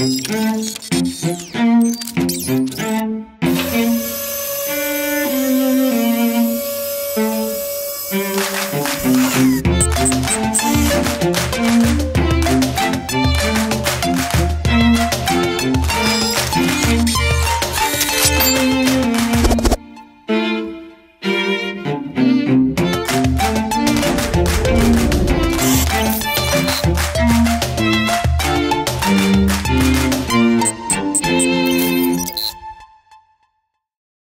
Música